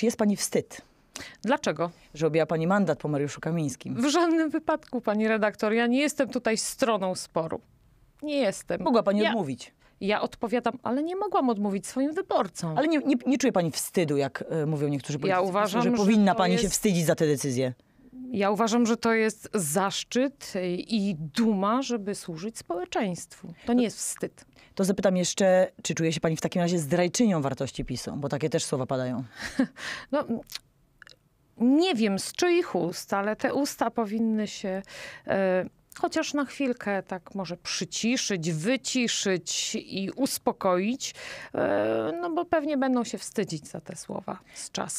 Czy jest pani wstyd, Dlaczego? że objęła pani mandat po Mariuszu Kamińskim? W żadnym wypadku, pani redaktor. Ja nie jestem tutaj stroną sporu. Nie jestem. Mogła pani ja, odmówić. Ja odpowiadam, ale nie mogłam odmówić swoim wyborcom. Ale nie, nie, nie czuje pani wstydu, jak e, mówią niektórzy politycy, uważam, że powinna pani się jest- wstydzić za te decyzje. Ja uważam, że to jest zaszczyt i duma, żeby służyć społeczeństwu. To nie jest wstyd. To zapytam jeszcze, czy czuje się pani w takim razie zdrajczynią wartości PiSu? Bo takie też słowa padają. No, nie wiem z czyich ust, ale te usta powinny się e, chociaż na chwilkę tak może przyciszyć, wyciszyć i uspokoić, e, no bo pewnie będą się wstydzić za te słowa z czasem.